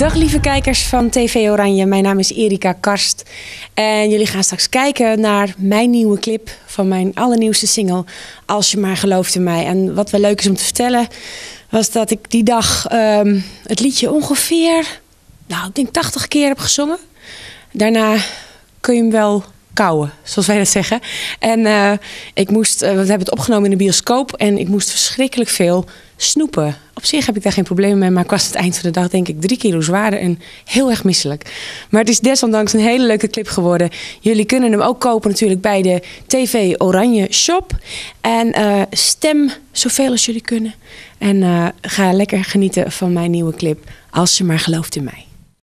Dag lieve kijkers van TV Oranje, mijn naam is Erika Karst. En jullie gaan straks kijken naar mijn nieuwe clip van mijn allernieuwste single Als je maar gelooft in mij. En wat wel leuk is om te vertellen, was dat ik die dag ehm, het liedje ongeveer, nou ik denk 80 keer heb gezongen. Daarna kun je hem wel kouwen, zoals wij dat zeggen. En eh, ik moest, uh, we hebben het opgenomen in de bioscoop en ik moest verschrikkelijk veel snoepen. Op zich heb ik daar geen probleem mee, maar ik was het eind van de dag denk ik drie kilo zwaarder en heel erg misselijk. Maar het is desondanks een hele leuke clip geworden. Jullie kunnen hem ook kopen natuurlijk bij de TV Oranje Shop. En uh, stem zoveel als jullie kunnen. En ga lekker genieten van mijn nieuwe clip, Als je maar gelooft in mij.